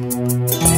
Música